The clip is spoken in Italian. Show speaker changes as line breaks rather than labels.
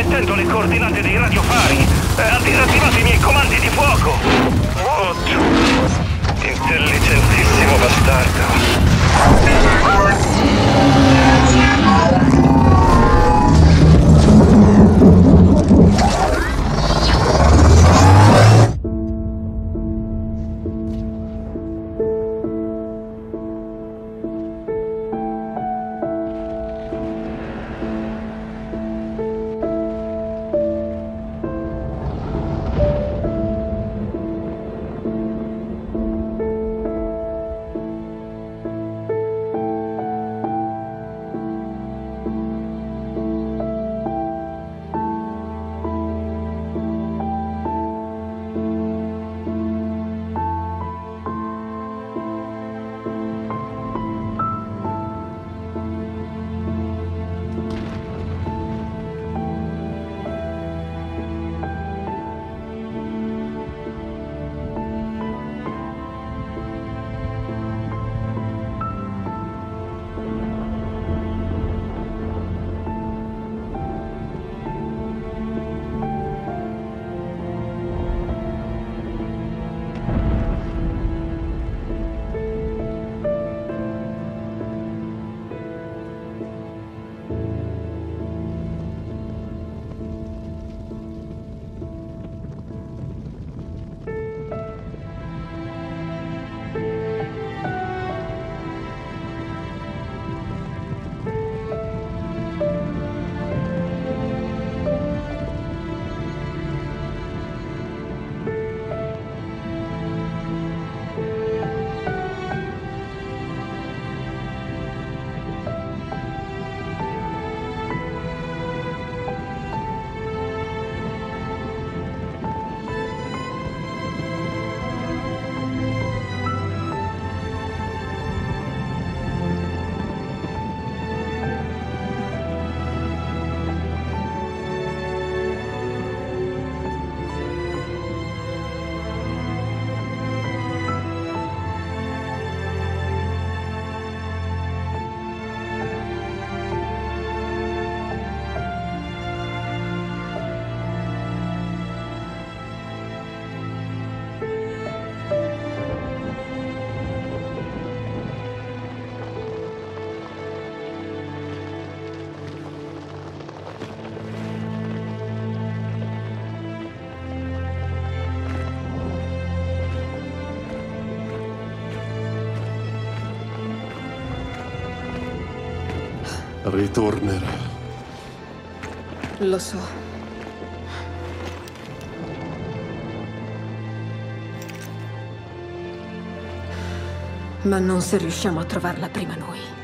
sta trasmettendo le coordinate dei radiofari. Eh, ha disattivato i miei comandi di fuoco. What? Intelligentissimo bastardo.
Ritornerà.
Lo so. Ma non se riusciamo a trovarla prima noi.